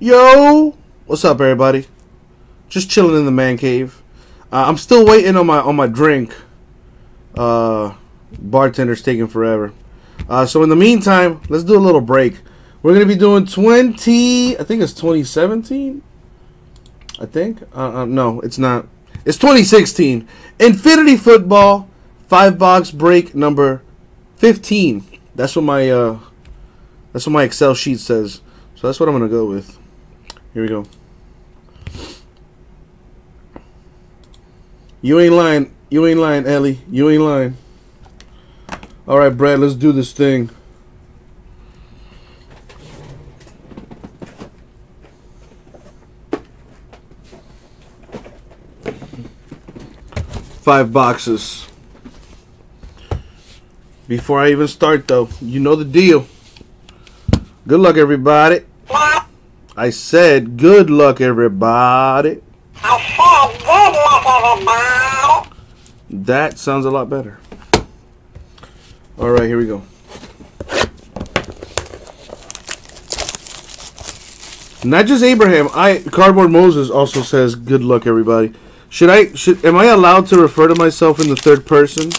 Yo, what's up, everybody? Just chilling in the man cave. Uh, I'm still waiting on my on my drink. Uh, bartender's taking forever. Uh, so in the meantime, let's do a little break. We're gonna be doing 20. I think it's 2017. I think. Uh, uh, no, it's not. It's 2016. Infinity Football five box break number 15. That's what my uh, that's what my Excel sheet says. So that's what I'm gonna go with. Here we go. You ain't lying. You ain't lying, Ellie. You ain't lying. All right, Brad. Let's do this thing. Five boxes. Before I even start, though, you know the deal. Good luck, everybody. I said good luck, everybody. That sounds a lot better. All right, here we go. Not just Abraham. I cardboard Moses also says good luck, everybody. Should I? Should am I allowed to refer to myself in the third person?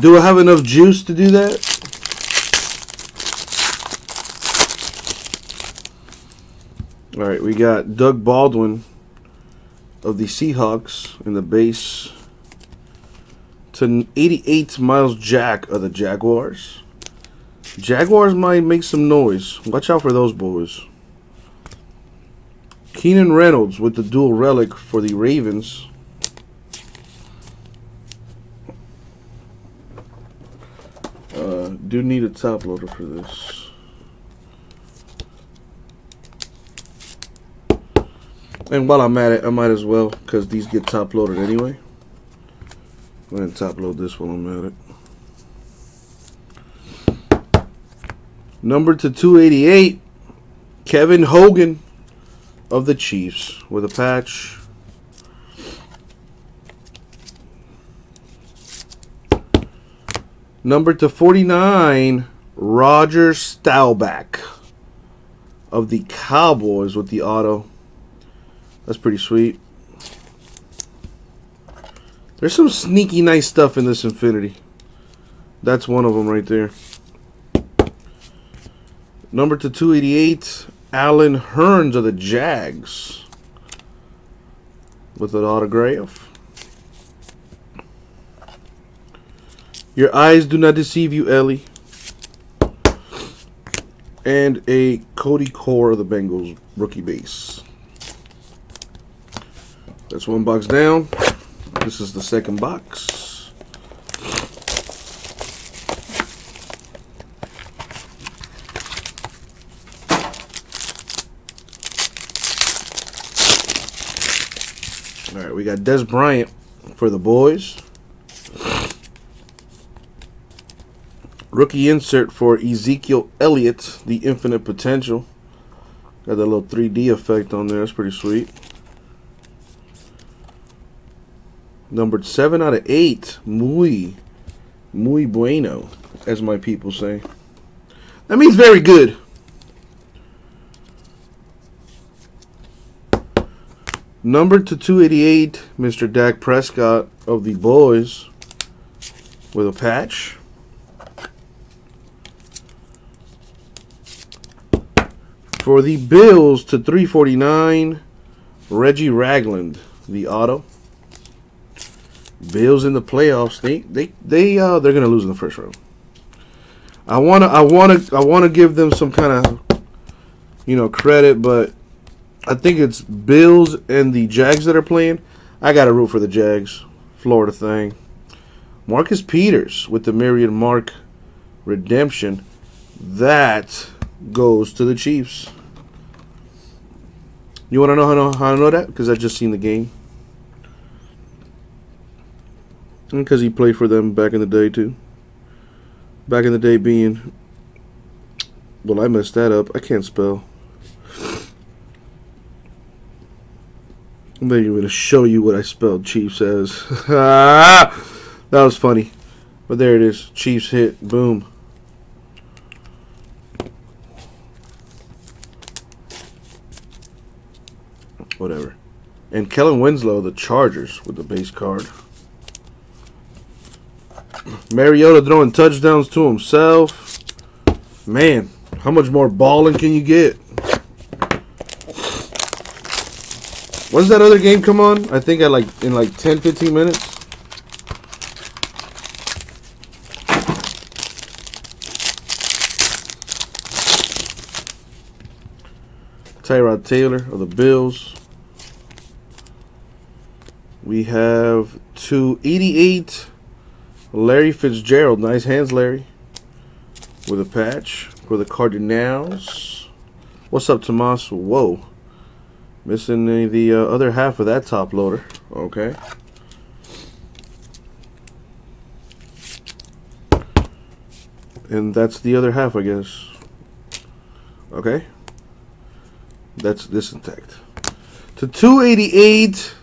Do I have enough juice to do that? All right, we got Doug Baldwin of the Seahawks in the base to 88 Myles Jack of the Jaguars. Jaguars might make some noise. Watch out for those boys. Keenan Reynolds with the dual relic for the Ravens. Uh, do need a top loader for this. And while I'm at it, I might as well, because these get top loaded anyway. Go ahead and top load this while I'm at it. Number to 288, Kevin Hogan of the Chiefs with a patch. Number to 49, Roger Staubach of the Cowboys with the auto. That's pretty sweet. There's some sneaky nice stuff in this Infinity. That's one of them right there. Number to 288, Allen Hurns of the Jags with an autograph. Your eyes do not deceive you, Ellie. And a Cody Core of the Bengals rookie base. That's one box down. This is the second box. All right, we got Dez Bryant for the boys. Rookie insert for Ezekiel Elliott, the infinite potential. Got that little 3D effect on there. That's pretty sweet. Numbered 7 out of 8. Muy, muy bueno, as my people say. That means very good. Numbered to 288, Mr. Dak Prescott of the Boys with a patch. For the Bills to 349, Reggie Ragland, the auto. Bills in the playoffs. They they they uh they're gonna lose in the first round. I wanna I wanna I wanna give them some kind of you know credit, but I think it's Bills and the Jags that are playing. I gotta root for the Jags. Florida thing. Marcus Peters with the Myriad Mark redemption. That goes to the Chiefs. You want to know how, how to know that? Because I just seen the game. Because he played for them back in the day, too. Back in the day being... Well, I messed that up. I can't spell. I'm not even to show you what I spelled Chiefs as. that was funny. But there it is. Chiefs hit. Boom. Whatever. And Kellen Winslow, the Chargers, with the base card. Mariota throwing touchdowns to himself. Man, how much more balling can you get? When's that other game come on? I think at like in like 10, 15 minutes. Tyrod Taylor of the Bills. We have 288 Larry Fitzgerald. Nice hands, Larry. With a patch for the Cardinals. What's up, Tomas? Whoa. Missing the, the uh, other half of that top loader. Okay. And that's the other half, I guess. Okay. That's this intact. To 288,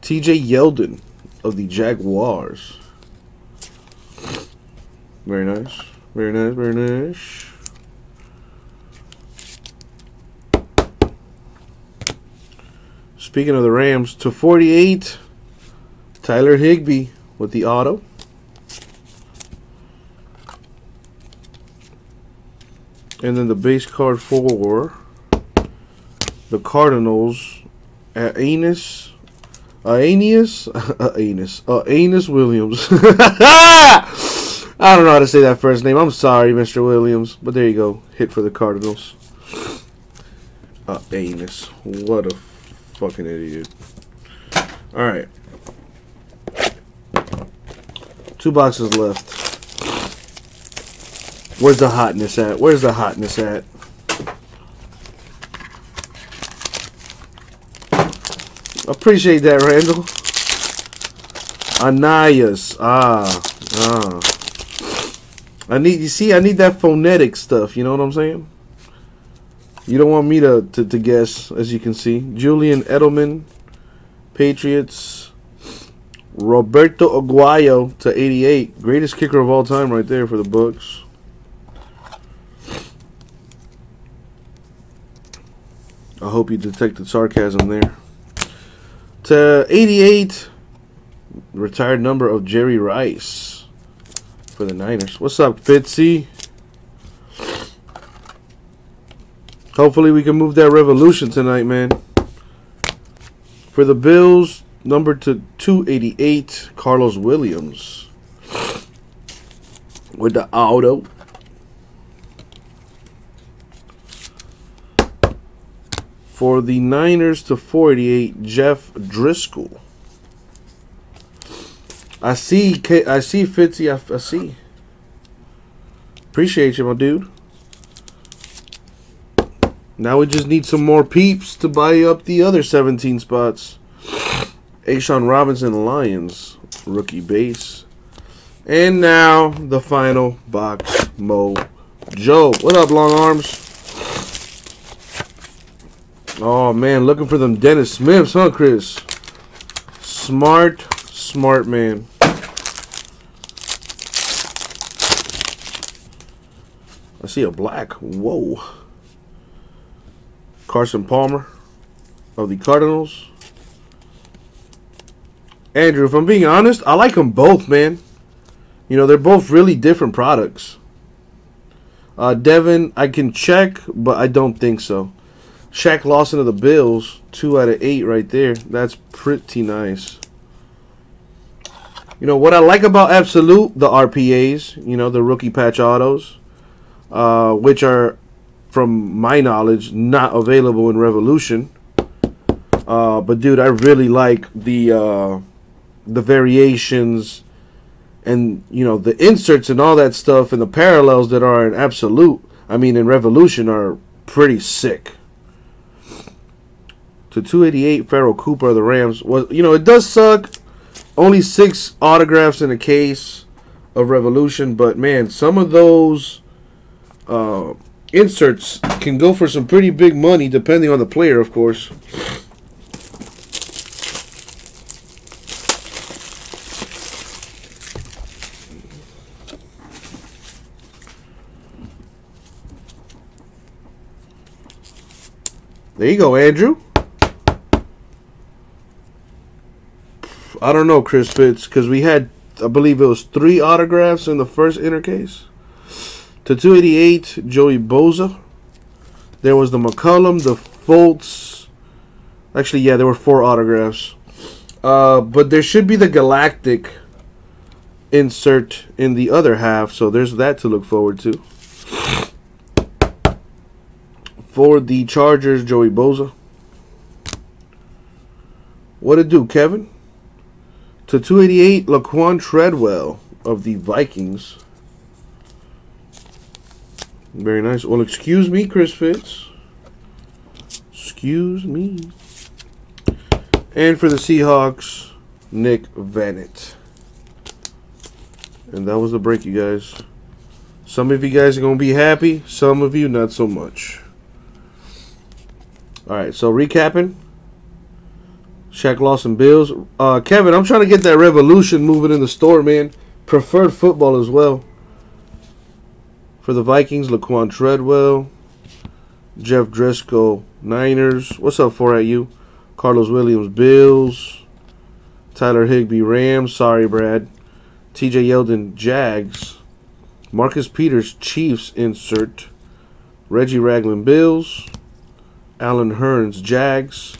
TJ Yeldon of the Jaguars. Very nice. Very nice, very nice. Speaking of the Rams, to 48, Tyler Higbee with the auto. And then the base card for the Cardinals, Anus, Aeneas, Aeneas, Aeneas Williams. I don't know how to say that first name. I'm sorry, Mr. Williams, but there you go. Hit for the Cardinals. Uh, Anus. What a fucking idiot. All right. Two boxes left. Where's the hotness at? Where's the hotness at? Appreciate that, Randall. Ananias. Ah. Ah. I need you see I need that phonetic stuff, you know what I'm saying? You don't want me to, to, to guess, as you can see. Julian Edelman, Patriots. Roberto Aguayo to 88. Greatest kicker of all time right there for the books. I hope you detected sarcasm there to 88, retired number of Jerry Rice for the Niners. What's up, Fitzy? Hopefully we can move that revolution tonight, man. For the Bills, number to 288, Carlos Williams. With the auto. For the Niners to 48, Jeff Driskel. I see, I see Fitzy, I, I see. Appreciate you, my dude. Now we just need some more peeps to buy up the other 17 spots. A'Shawn Robinson Lions, rookie base. And now the final box, Mo Joe. What up, long arms? Oh man, looking for them Dennis Smiths, huh, Chris? Smart, smart man. I see a black. Whoa. Carson Palmer of the Cardinals. Andrew, if I'm being honest, I like them both, man. You know, they're both really different products. Uh, Devin, I can check, but I don't think so. Shaq Lawson of the Bills, two out of eight right there. That's pretty nice. You know what I like about Absolute, the RPAs, you know, the rookie patch autos, uh, which are, from my knowledge, not available in Revolution. Uh, but dude, I really like the uh, the variations and you know the inserts and all that stuff and the parallels that are in Absolute. I mean, in Revolution are pretty sick to 288 Pharoh Cooper of the Rams. Was you know it does suck. Only six autographs in a case of Revolution, but man, some of those uh, inserts can go for some pretty big money, depending on the player, of course. There you go, Andrew. I don't know, Chris Fitz, because we had, I believe it was three autographs in the first inner case. To 288, Joey Bosa. There was the McCollum, the Fultz. Actually, yeah, there were four autographs. Uh, but there should be the Galactic insert in the other half, so there's that to look forward to. For the Chargers, Joey Bosa. What it do, Kevin? To 288, Laquan Treadwell of the Vikings. Very nice. Well, excuse me, Chris Fitz. Excuse me. And for the Seahawks, Nick Vannett. And that was the break, you guys. Some of you guys are going to be happy. Some of you, not so much. All right, so recapping. Shaq Lawson Bills. Uh, Kevin, I'm trying to get that revolution moving in the store, man. Preferred football as well. For the Vikings, Laquan Treadwell. Jeff Driskel, Niners. What's up, for at you? Carlos Williams, Bills. Tyler Higbee, Rams. Sorry, Brad. TJ Yeldon, Jags. Marcus Peters, Chiefs insert. Reggie Ragland, Bills. Allen Hurns, Jags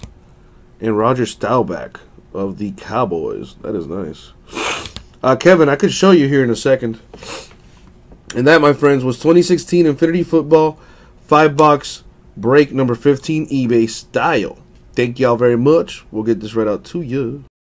and Roger Staubach of the Cowboys. That is nice. Uh, Kevin, I could show you here in a second. And that, my friends, was 2016 Infinity Football 5 box break number 15 eBay style. Thank y'all very much. We'll get this right out to you.